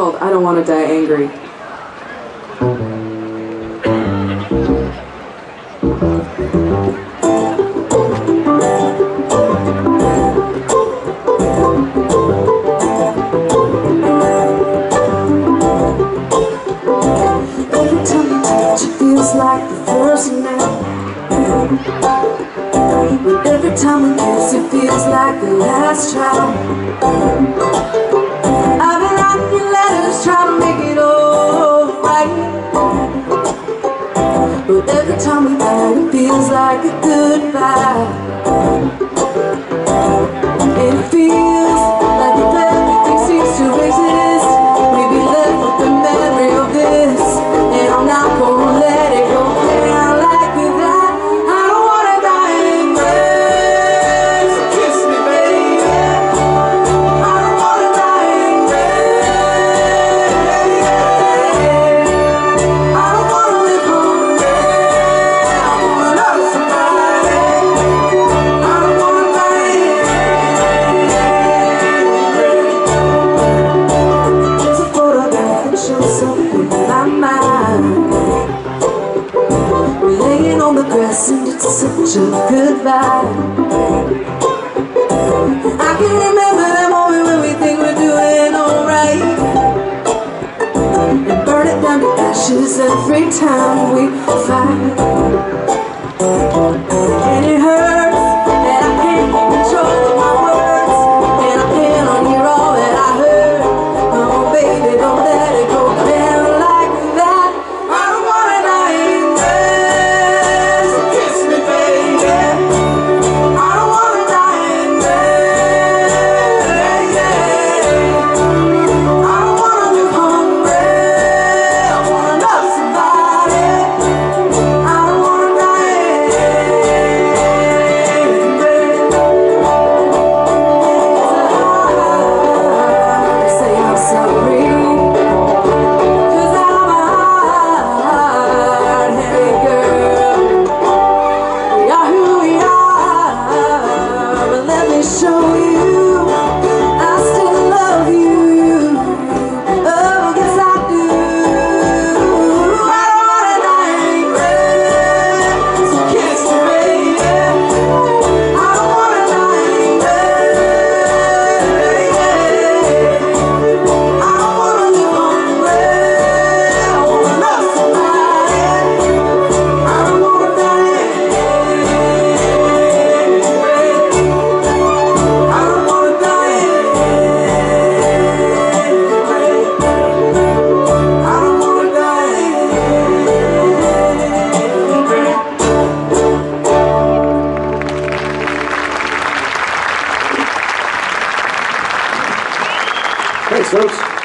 I Don't Want to Die Angry. Every time you touch it feels like the first time. every time we kiss, it feels like the last time. Try to make it all right. But every time we met, it feels like a goodbye. We're laying on the grass and it's such a good vibe. I can remember that moment when we think we're doing alright. And burn it down to ashes every time we fight. And it hurts folks.